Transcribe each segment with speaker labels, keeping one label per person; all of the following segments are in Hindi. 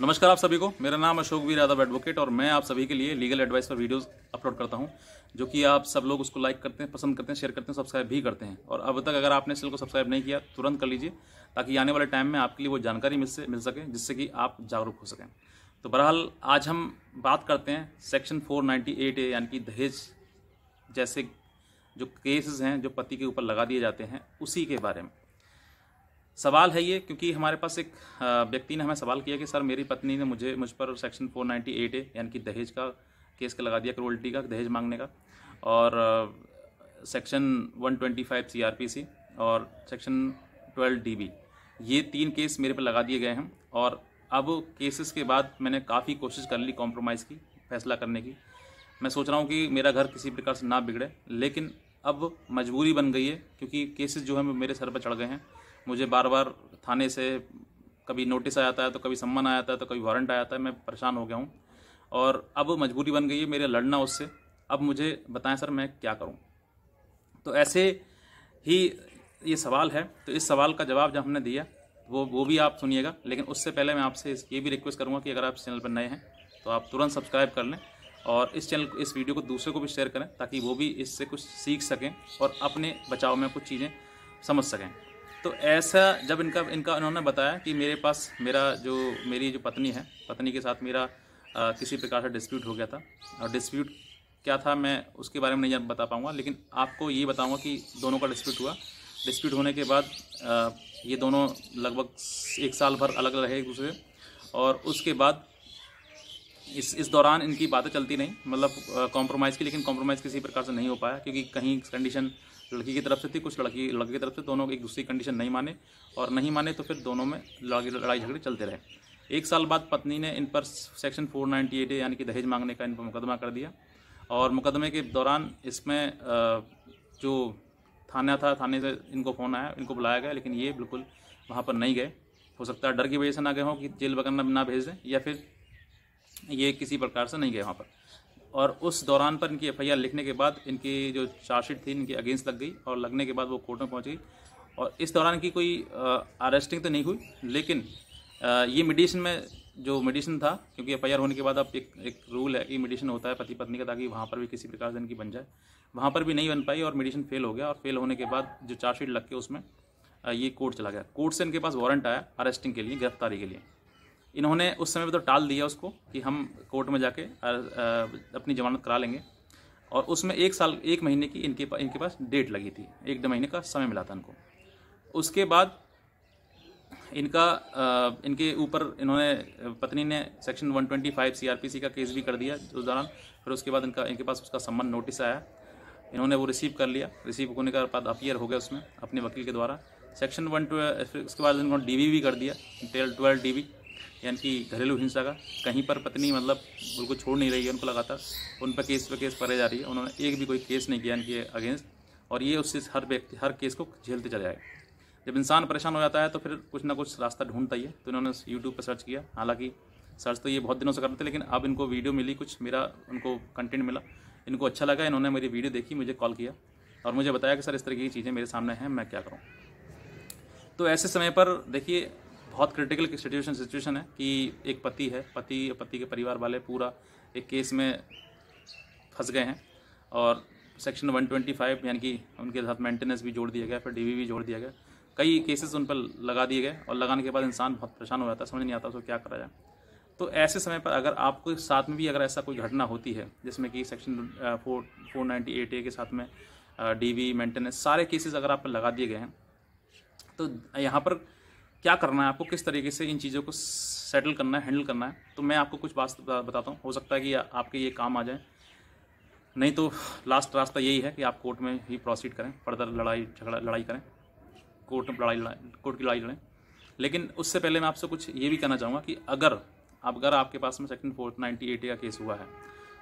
Speaker 1: नमस्कार आप सभी को। मेरा नाम अशोक वीर यादव एडवोकेट और मैं आप सभी के लिए लीगल एडवाइस पर वीडियोस अपलोड करता हूँ, जो कि आप सब लोग उसको लाइक करते हैं, पसंद करते हैं शेयर करते हैं सब्सक्राइब भी करते हैं। और अब तक अगर आपने चैनल को सब्सक्राइब नहीं किया, तुरंत कर लीजिए, ताकि आने वाले टाइम में आपके लिए वो जानकारी मिल से, मिल सके, जिससे कि आप जागरूक हो सकें। तो बहरहाल, आज हम बात करते हैं सेक्शन फोर ए, यानी कि दहेज जैसे जो केसेस हैं, जो पति के ऊपर लगा दिए जाते हैं, उसी के बारे में। सवाल है ये, क्योंकि हमारे पास एक व्यक्ति ने हमें सवाल किया कि, सर, मेरी पत्नी ने मुझे, मुझ पर सेक्शन 498 ए यानी कि दहेज का केस का लगा दिया क्रोल्टी का, दहेज मांगने का। और सेक्शन 125 सीआरपीसी और सेक्शन 12 डीबी ये तीन केस मेरे पर लगा दिए गए हैं। और अब केसेस के बाद मैंने काफ़ी कोशिश कर ली कॉम्प्रोमाइज़ की, फैसला करने की। मैं सोच रहा हूँ कि मेरा घर किसी प्रकार से ना बिगड़े, लेकिन अब मजबूरी बन गई है, क्योंकि केसेस जो है मेरे सर पर चढ़ गए हैं। मुझे बार बार थाने से कभी नोटिस आ जाता है तो कभी सम्मन आ जाता है तो कभी वारंट आ जाता है, मैं परेशान हो गया हूँ। और अब मजबूरी बन गई है मेरे लड़ना उससे। अब मुझे बताएँ सर, मैं क्या करूँ? तो ऐसे ही ये सवाल है। तो इस सवाल का जवाब जब हमने दिया, वो वो भी आप सुनिएगा। लेकिन उससे पहले मैं आपसे ये भी रिक्वेस्ट करूँगा कि अगर आप चैनल पर नए हैं तो आप तुरंत सब्सक्राइब कर लें और इस चैनल इस वीडियो को दूसरे को भी शेयर करें, ताकि वो भी इससे कुछ सीख सकें और अपने बचाव में कुछ चीज़ें समझ सकें। तो ऐसा जब इनका इनका इन्होंने बताया कि मेरे पास मेरा जो मेरी जो पत्नी है पत्नी के साथ मेरा आ, किसी प्रकार से डिस्प्यूट हो गया था। और डिस्प्यूट क्या था मैं उसके बारे में नहीं बता पाऊँगा लेकिन आपको ये बताऊँगा कि दोनों का डिस्प्यूट हुआ। डिस्प्यूट होने के बाद आ, ये दोनों लगभग एक साल भर अलग रहे एक दूसरे। और उसके बाद इस इस दौरान इनकी बातें चलती नहीं मतलब कॉम्प्रोमाइज़ की, लेकिन कॉम्प्रोमाइज़ किसी प्रकार से नहीं हो पाया, क्योंकि कहीं कंडीशन लड़की की तरफ़ से थी, कुछ लड़की, लड़के की तरफ़ से दोनों एक दूसरी कंडीशन नहीं माने, और नहीं माने तो फिर दोनों में लड़ाई झगड़े चलते रहे। एक साल बाद पत्नी ने इन पर सेक्शन फोर नाइन्टी एट यानी कि दहेज मांगने का इन पर मुकदमा कर दिया, और मुकदमे के दौरान इसमें जो थाना था, थाने से इनको फ़ोन आया, इनको बुलाया गया, लेकिन ये बिल्कुल वहाँ पर नहीं गए। हो सकता है डर की वजह से ना गए हों कि जेल वगैरह ना भेज दें, या फिर ये किसी प्रकार से नहीं गए वहाँ पर। और उस दौरान पर इनकी एफआईआर लिखने के बाद इनकी जो चार्जशीट थी इनकी अगेंस्ट लग गई और लगने के बाद वो कोर्ट में पहुँच और इस दौरान की कोई अरेस्टिंग तो नहीं हुई लेकिन आ, ये मेडिसिन में जो मेडिसिन था क्योंकि एफआईआर होने के बाद अब एक एक रूल है कि मेडिसिन होता है पति पत्नी का ताकि वहाँ पर भी किसी प्रकार से इनकी बन जाए। वहाँ पर भी नहीं बन पाई और मेडिसिन फेल हो गया और फेल होने के बाद जो चार्जशीट लग के उसमें ये कोर्ट चला गया। कोर्ट से इनके पास वारंट आया अरेस्टिंग के लिए गिरफ्तारी के लिए। इन्होंने उस समय पर तो टाल दिया उसको कि हम कोर्ट में जाके अपनी जमानत करा लेंगे। और उसमें एक साल, एक महीने की इनके पास इनके पास डेट लगी थी। एक दो महीने का समय मिला था इनको। उसके बाद इनका इनके ऊपर इन्होंने, पत्नी ने सेक्शन 125 सीआरपीसी का केस भी कर दिया उस दौरान। फिर उसके बाद इनका, इनके पास उसका सम्मान नोटिस आया। इन्होंने वो रिसीव कर लिया। रिसीव होने के बाद अपियर हो गया उसमें, अपने वकील के द्वारा। सेक्शन वन उसके बाद इन्होंने डी भी कर दिया, ट्वेल्व डी यानी कि घरेलू हिंसा का, कहीं पर पत्नी मतलब बिल्कुल छोड़ नहीं रही है, उनको लगातार उन पर केस पर केस पड़े जा रही है, उन्होंने एक भी कोई केस नहीं किया इनके अगेंस्ट, और ये उससे हर व्यक्ति, हर केस को झेलते चले जाए जब इंसान परेशान हो जाता है तो फिर कुछ ना कुछ रास्ता ढूंढता ही है तो इन्होंने यूट्यूब पर सर्च किया। हालाँकि सर्च तो ये बहुत दिनों से करते थे, लेकिन अब इनको वीडियो मिली, कुछ मेरा उनको कंटेंट मिला, इनको अच्छा लगा, इन्होंने मेरी वीडियो देखी, मुझे कॉल किया, और मुझे बताया कि सर इस तरीके की चीज़ें मेरे सामने हैं, मैं क्या करूँ? तो ऐसे समय पर देखिए बहुत क्रिटिकल सिचुएशन सिचुएशन है कि एक पति है, पति पति के परिवार वाले पूरा एक केस में फंस गए हैं और सेक्शन 125 यानी कि उनके साथ मेंटेनेंस भी जोड़ दिया गया, फिर डीवी भी जोड़ दिया गया। कई केसेस उन पर लगा दिए गए और लगाने के बाद इंसान बहुत परेशान हो जाता है, समझ नहीं आता उसको क्या करा जाए। तो ऐसे समय पर अगर आपको साथ में भी अगर ऐसा कोई घटना होती है, जिसमें कि section four four ninety eight A के साथ में डी वी मेंटेनेंस सारे केसेस अगर आप पर लगा दिए गए हैं तो यहाँ पर क्या करना है, आपको किस तरीके से इन चीज़ों को सेटल करना है हैंडल करना है तो मैं आपको कुछ बात बताता हूँ। हो सकता है कि आपके ये काम आ जाए। नहीं तो लास्ट रास्ता यही है कि आप कोर्ट में ही प्रोसीड करें फर्दर लड़ाई, झगड़ा, लड़ाई करें। कोर्ट में लड़ाई कोर्ट की लड़ाई लड़ें। लेकिन उससे पहले मैं आपसे कुछ ये भी कहना चाहूँगा कि अगर आप अगर आपके पास में सेक्शन फोर नाइन्टी एट का केस हुआ है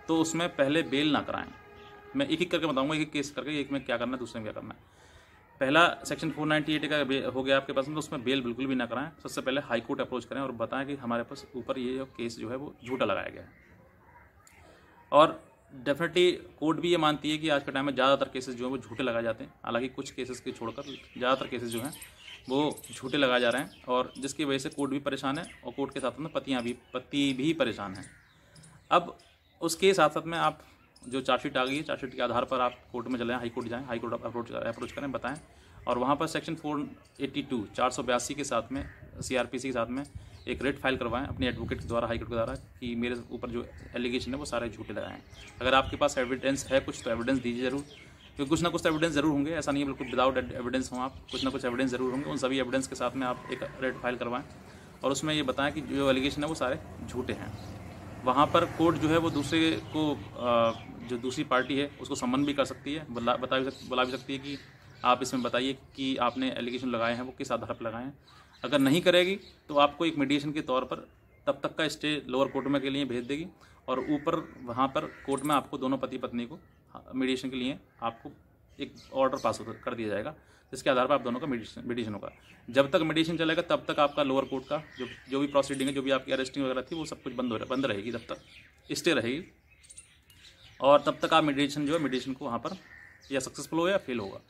Speaker 1: तो उसमें पहले बेल ना कराएँ। मैं एक एक करके बताऊँगा एक एक केस करके, एक में क्या करना है, दूसरे में क्या करना है। पहला सेक्शन 498 का हो गया आपके पास में तो उसमें बेल बिल्कुल भी ना कराएँ। सबसे पहले हाई कोर्ट अप्रोच करें और बताएँ कि हमारे पास ऊपर ये जो केस जो है, वो झूठा लगाया गया है। और डेफिनेटली कोर्ट भी ये मानती है कि आज के टाइम में ज़्यादातर केसेस जो है, वो झूठे लगाए जाते हैं। हालाँकि कुछ केसेस के छोड़कर ज़्यादातर केसेस जो हैं, वो झूठे लगाए जा रहे हैं और जिसकी वजह से कोर्ट भी परेशान है और कोर्ट के साथ में पतियाँ भी, पति भी परेशान हैं। अब उसके साथ साथ में आप जो चार्जशीट आ गई है चार्जशीट के आधार पर आप कोर्ट में चले हाई कोर्ट जाएँ हाई कोर्ट अप्रोच अप्रोच करें बताएँ। और वहाँ पर सेक्शन फोर एट्टी टू चार सौ बयासी के साथ में सीआरपीसी के साथ में एक रेट फ़ाइल करवाएँ, अपने एडवोकेट के द्वारा हाईकोर्ट के द्वारा, कि मेरे ऊपर जो एलिगेशन है वो सारे झूठे लगाएँ। अगर आपके पास एविडेंस है कुछ तो एविडेंस दीजिए ज़रूर। क्योंकि कुछ ना कुछ तो एविडेंस ज़रूर होंगे, ऐसा नहीं है बिल्कुल विदाउट एविडेंस हों आप, कुछ ना कुछ एविडेंस ज़रूर होंगे, उन सभी एविडेंस के साथ में आप एक रेट फ़ाइल करवाएँ। और उसमें ये बताएँ कि जो एलिगेशन है वो सारे झूठे हैं। वहाँ पर कोर्ट जो है वो दूसरे को जो दूसरी पार्टी है, उसको सम्मन भी कर सकती है बता भी बुला भी सकती है कि आप इसमें बताइए कि आपने एलिगेशन लगाए हैं, वो किस आधार पर लगाए हैं। अगर नहीं करेगी तो आपको एक मीडिएशन के तौर पर तब तक का स्टे लोअर कोर्ट में के लिए भेज देगी और ऊपर वहाँ पर कोर्ट में आपको दोनों पति पत्नी को मीडिएशन के लिए आपको एक ऑर्डर पास कर दिया जाएगा, जिसके आधार पर आप दोनों का मेडिटेशन होगा। जब तक मेडिटेशन चलेगा, तब तक आपका लोअर कोर्ट का जो जो भी प्रोसीडिंग है, जो भी आपकी अरेस्टिंग वगैरह थी, वो सब कुछ बंद हो रहा, बंद रहेगी तब तक स्टे रहेगी। और तब तक आप मेडिटेशन जो है मेडिटेशन को वहाँ पर या सक्सेसफुल हो या फेल होगा।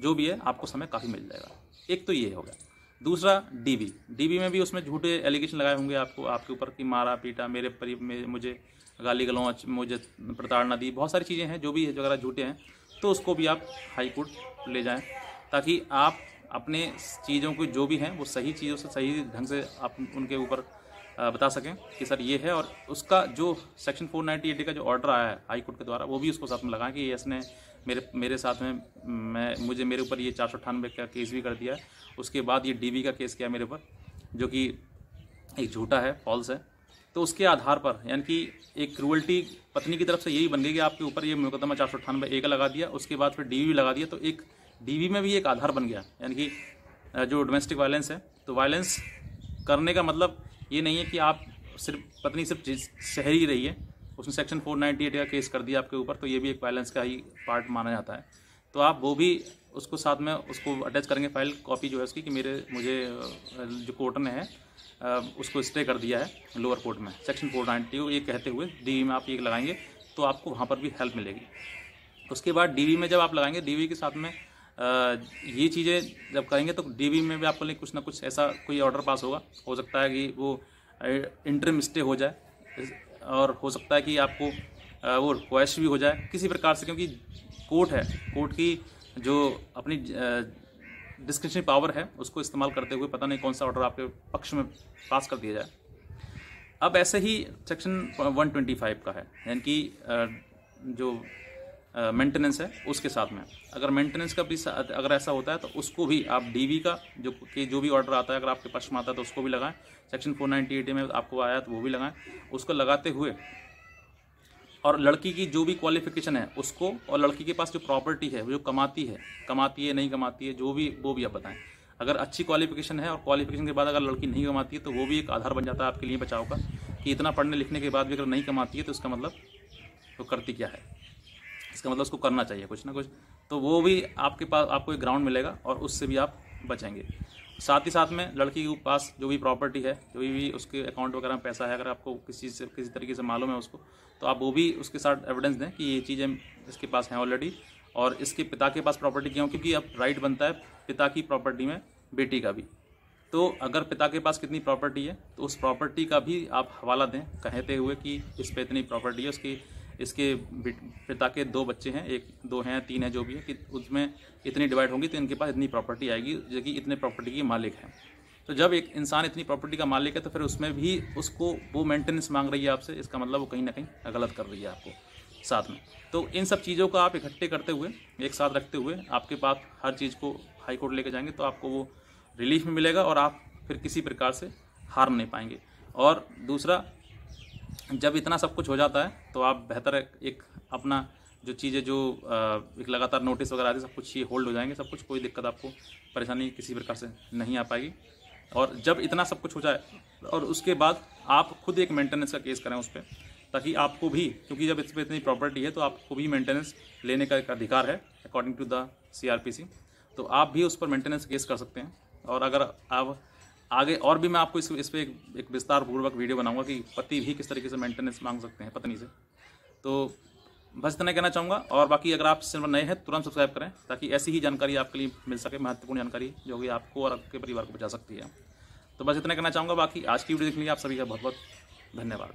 Speaker 1: जो भी है, आपको समय काफ़ी मिल जाएगा। एक तो ये हो गया। दूसरा डीबी डीबी में भी उसमें झूठे एलिगेशन लगाए होंगे आपको, आपके ऊपर कि मारा, पीटा, मेरे परि मुझे गाली गलौच मुझे प्रताड़ना दी। बहुत सारी चीज़ें हैं, जो भी अगर झूठे हैं तो उसको भी आप हाई कोर्ट ले जाएँ, ताकि आप अपने चीज़ों को, जो भी हैं, वो सही चीज़ों से सही ढंग से आप उनके ऊपर बता सकें कि सर ये है और उसका जो सेक्शन फोर नाइन्टी एटी का जो ऑर्डर आया है हाई कोर्ट के द्वारा, वो भी उसको साथ में लगाएँ कि इसने मेरे मेरे साथ में, मैं, मुझे मेरे ऊपर ये चार सौ अट्ठानवे का केस भी कर दिया है। उसके बाद ये डीवी का केस किया मेरे ऊपर, जो कि एक झूठा है फॉल्स है। तो उसके आधार पर, यानी कि एक क्रूअल्टी पत्नी की तरफ़ से यही बन गई कि आपके ऊपर ये मुकदमा चार सौ अट्ठानवे ए का लगा दिया, उसके बाद फिर डी लगा दिया तो एक डीवी में भी एक आधार बन गया। यानी कि जो डोमेस्टिक वायलेंस है तो वायलेंस करने का मतलब ये नहीं है कि आप सिर्फ़, पत्नी सिर्फ़ शहरी रही है। उसने सेक्शन 498 का केस कर दिया आपके ऊपर तो ये भी एक वायलेंस का ही पार्ट माना जाता है। तो आप वो भी उसको साथ में उसको अटैच करेंगे फ़ाइल कॉपी जो है उसकी कि मेरे, मुझे जो कोर्ट ने है उसको स्टे कर दिया है लोअर कोर्ट में सेक्शन फोर नाइन्टी ये कहते हुए डी में आप ये लगाएँगे तो आपको वहाँ पर भी हेल्प मिलेगी। उसके बाद डीवी में जब आप लगाएँगे डीवी के साथ में ये चीज़ें जब करेंगे तो डीवी में भी आपको लिए कुछ ना कुछ ऐसा कोई ऑर्डर पास होगा। हो सकता है कि वो इंटरम स्टे हो जाए। और हो सकता है कि आपको वो रिक्वेस्ट भी हो जाए किसी प्रकार से, क्योंकि कोर्ट है। कोर्ट की जो अपनी डिस्क्रिप्शन पावर है, उसको इस्तेमाल करते हुए पता नहीं कौन सा ऑर्डर आपके पक्ष में पास कर दिया जाए। अब ऐसे ही सेक्शन 125 का है। यानी कि जो मेंटेनेंस है, उसके साथ में। अगर मेंटेनेंस का भी अगर ऐसा होता है तो उसको भी आप डीवी का, जो कि, जो भी ऑर्डर आता है, अगर आपके पक्ष में आता है तो उसको भी लगाएँ। सेक्शन 498 में आपको आया तो वो भी लगाएँ। उसको लगाते हुए, और लड़की की जो भी क्वालिफिकेशन है, उसको, और लड़की के पास जो प्रॉपर्टी है जो कमाती है कमाती है, नहीं कमाती है, जो भी, वो भी आप बताएँ। अगर अच्छी क्वालिफिकेशन है, और क्वालिफिकेशन के बाद अगर लड़की नहीं कमाती है तो वो भी एक आधार बन जाता है आपके लिए बचाव का, कि इतना पढ़ने लिखने के बाद भी अगर नहीं कमाती है तो इसका मतलब वो करती क्या है? इसका मतलब उसको करना चाहिए कुछ ना कुछ। तो वो भी आपके पास, आपको एक ग्राउंड मिलेगा और उससे भी आप बचेंगे। साथ ही साथ में लड़की के पास जो भी प्रॉपर्टी है, जो भी उसके अकाउंट वगैरह में पैसा है, अगर आपको किसी चीज़ से, किसी तरीके से मालूम है उसको तो आप वो भी उसके साथ एविडेंस दें कि ये चीज़ें इसके पास हैं ऑलरेडी और इसके पिता के पास प्रॉपर्टी क्यों? क्योंकि अब राइट बनता है पिता की प्रॉपर्टी में बेटी का भी। तो अगर पिता के पास कितनी प्रॉपर्टी है तो उस प्रॉपर्टी का भी आप हवाला दें, कहते हुए कि इस पर इतनी प्रॉपर्टी है, उसकी इसके पिता के दो बच्चे हैं, एक दो हैं, तीन हैं, जो भी है, कि उसमें इतनी डिवाइड होंगी तो इनके पास इतनी प्रॉपर्टी आएगी जो कि इतने प्रॉपर्टी की मालिक है। तो जब एक इंसान इतनी प्रॉपर्टी का मालिक है तो फिर उसमें भी उसको वो मेंटेनेंस मांग रही है आपसे, इसका मतलब वो कहीं ना कहीं गलत कर रही है आपको साथ में। तो इन सब चीज़ों को आप इकट्ठे करते हुए, एक साथ रखते हुए आपके पास हर चीज़ को हाई कोर्ट लेके जाएँगे तो आपको वो रिलीफ में मिलेगा और आप फिर किसी प्रकार से हार नहीं पाएँगे। और दूसरा जब इतना सब कुछ हो जाता है तो आप बेहतर एक अपना जो चीज़ें जो एक लगातार नोटिस वगैरह आती है, सब कुछ ये होल्ड हो जाएँगे, सब कुछ कोई दिक्कत आपको परेशानी किसी प्रकार से नहीं आ पाएगी। और जब इतना सब कुछ हो जाए, और उसके बाद आप खुद एक मेंटेनेंस का केस करें उस पर ताकि आपको भी, क्योंकि जब इस पर इतनी प्रॉपर्टी है तो आपको भी मेंटेनेंस लेने का एक अधिकार है अकॉर्डिंग टू द सीआरपीसी तो आप भी उस पर मेंटेनेंस केस कर सकते हैं। और अगर आप आगे और भी मैं आपको इस इस पर एक, एक विस्तार पूर्वक वीडियो बनाऊँगा कि पति भी किस तरीके से मेंटेनेंस मांग सकते हैं पत्नी से। तो बस इतना कहना चाहूँगा और बाकी अगर आप चैनल नए हैं तुरंत सब्सक्राइब करें ताकि ऐसी ही जानकारी आपके लिए मिल सके महत्वपूर्ण जानकारी जो कि आपको और आपके परिवार को बचा सकती है। तो बस इतना कहना चाहूँगा बाकी आज की वीडियो देखने लिए आप सभी का बहुत बहुत धन्यवाद।